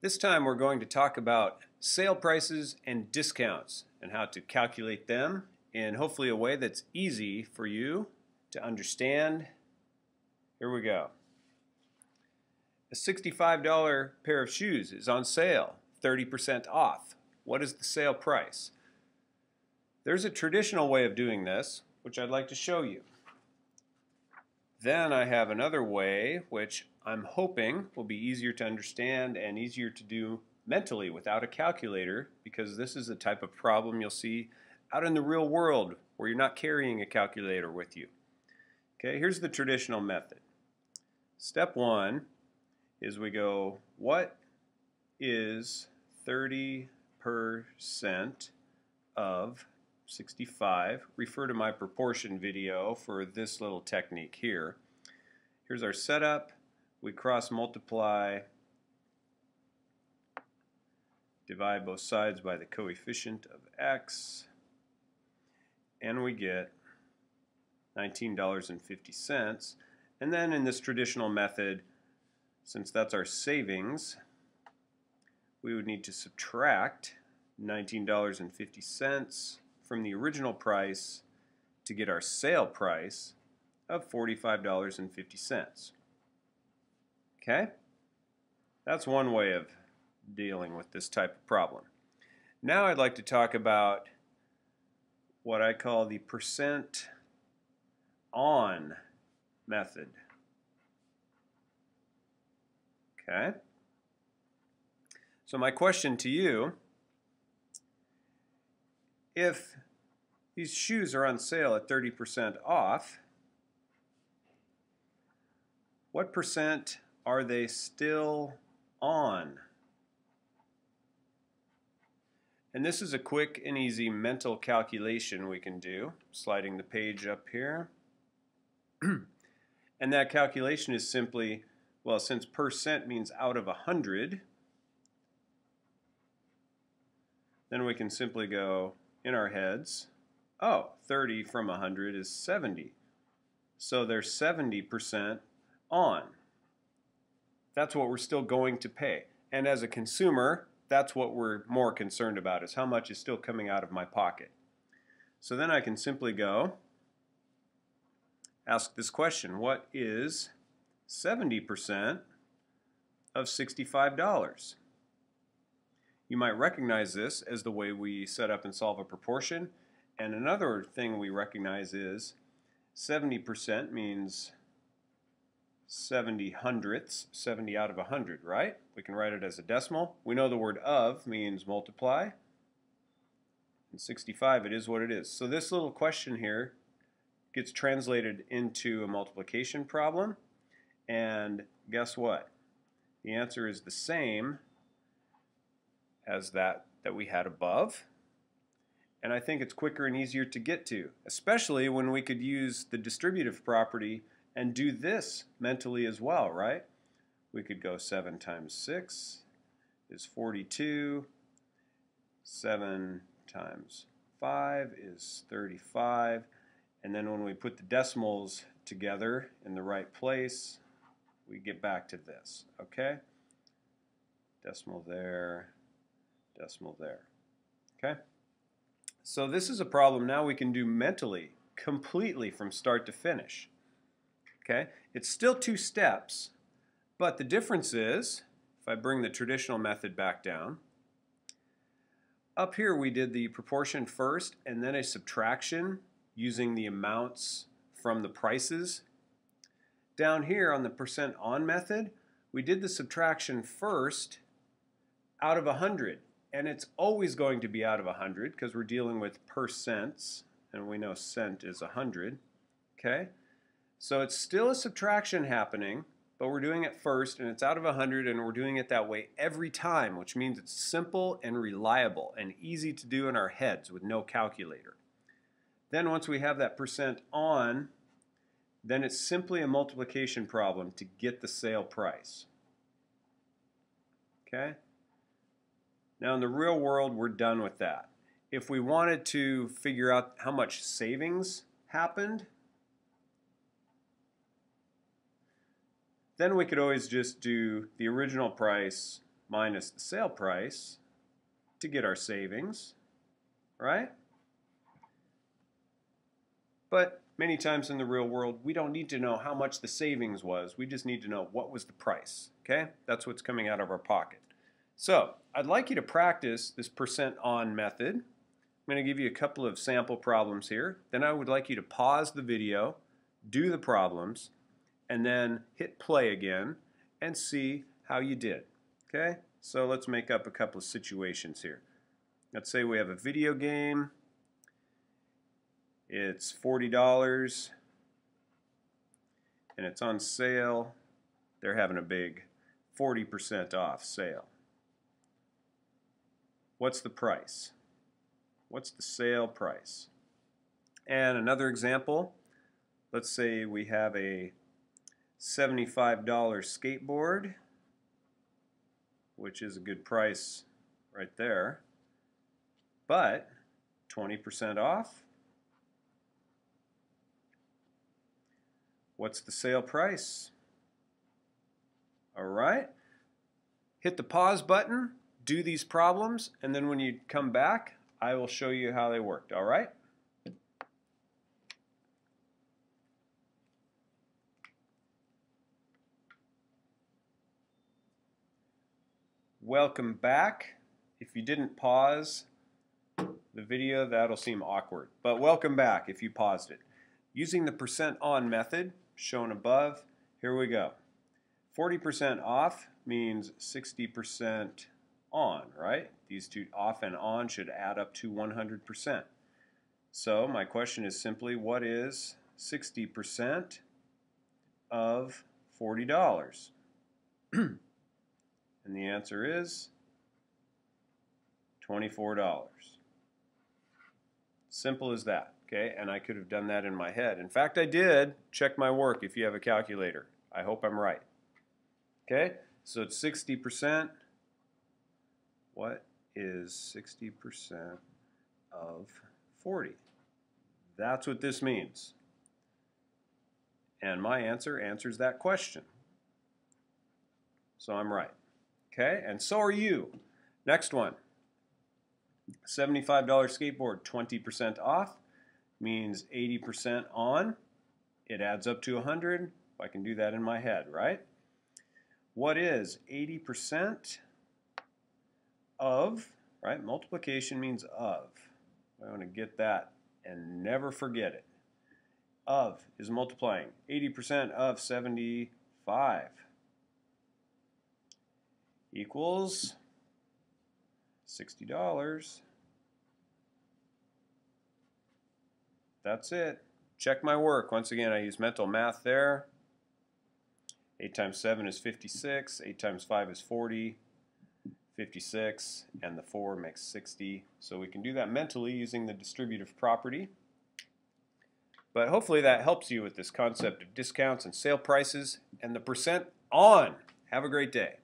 This time we're going to talk about sale prices and discounts and how to calculate them in hopefully a way that's easy for you to understand. Here we go. A $65 pair of shoes is on sale, 30% off. What is the sale price? There's a traditional way of doing this, which I'd like to show you. Then I have another way, which I'm hoping will be easier to understand and easier to do mentally without a calculator because this is the type of problem you'll see out in the real world where you're not carrying a calculator with you. Okay, here's the traditional method. Step one is we go, what is 30% of 65. Refer to my proportion video for this little technique here. Here's our setup. We cross multiply, divide both sides by the coefficient of x, and we get $19.50. And then in this traditional method, since that's our savings, we would need to subtract $19.50 from the original price to get our sale price of $45.50. Okay? That's one way of dealing with this type of problem. Now I'd like to talk about what I call the percent on method. Okay? So my question to you if these shoes are on sale at 30% off, what percent are they still on? And this is a quick and easy mental calculation we can do, sliding the page up here. and that calculation is simply, well, since percent means out of 100, then we can simply go in our heads, oh, 30 from 100 is 70. So they're 70% on. That's what we're still going to pay. And as a consumer, that's what we're more concerned about is how much is still coming out of my pocket. So then I can simply go ask this question, what is 70% of $65? You might recognize this as the way we set up and solve a proportion. And another thing we recognize is 70% means 70 hundredths, 70 out of 100, right? We can write it as a decimal. We know the word of means multiply. And 65, it is what it is. So this little question here gets translated into a multiplication problem. And guess what? The answer is the same as that that we had above. And I think it's quicker and easier to get to, especially when we could use the distributive property and do this mentally as well, right? We could go 7 times 6 is 42. 7 times 5 is 35. And then when we put the decimals together in the right place, we get back to this, okay? Decimal there, decimal there. Okay? So this is a problem now we can do mentally, completely from start to finish. Okay? It's still two steps, but the difference is, if I bring the traditional method back down, up here we did the proportion first and then a subtraction using the amounts from the prices. Down here on the percent on method, we did the subtraction first out of 100 and it's always going to be out of 100 because we're dealing with percents, and we know cent is 100. Okay? So it's still a subtraction happening, but we're doing it first, and it's out of 100, and we're doing it that way every time, which means it's simple and reliable and easy to do in our heads with no calculator. Then once we have that percent on, then it's simply a multiplication problem to get the sale price. Okay? Now in the real world, we're done with that. If we wanted to figure out how much savings happened, then we could always just do the original price minus the sale price to get our savings, right? But many times in the real world, we don't need to know how much the savings was. We just need to know what was the price, okay? That's what's coming out of our pocket. So I'd like you to practice this percent on method. I'm going to give you a couple of sample problems here. Then I would like you to pause the video, do the problems, and then hit play again and see how you did. Okay? So let's make up a couple of situations here. Let's say we have a video game it's $40 and it's on sale. They're having a big 40% off sale. What's the price? What's the sale price? And another example, let's say we have a $75 skateboard, which is a good price right there, but 20% off What's the sale price? All right. Hit the pause button, do these problems, and then when you come back, I will show you how they worked. All right? Welcome back. If you didn't pause the video, that'll seem awkward. But welcome back if you paused it. Using the percent on method, shown above. Here we go. 40% off means 60% on, right? These two off and on should add up to 100%. So my question is simply, what is 60% of $40? and the answer is $24. Simple as that. Okay, and I could have done that in my head. In fact, I did. Check my work if you have a calculator. I hope I'm right. Okay, so it's 60%. What is 60% of 40? That's what this means. And my answer answers that question. So I'm right. Okay, and so are you. Next one. $75 skateboard, 20% off means 80% on. It adds up to 100. I can do that in my head, right? What is 80% of, right? Multiplication means of. I want to get that and never forget it. Of is multiplying. 80% of 75 equals $60. That's it. Check my work. Once again, I use mental math there. 8 times 7 is 56. 8 times 5 is 40. 56. And the 4 makes 60. So we can do that mentally using the distributive property. But hopefully that helps you with this concept of discounts and sale prices and the percent on. Have a great day.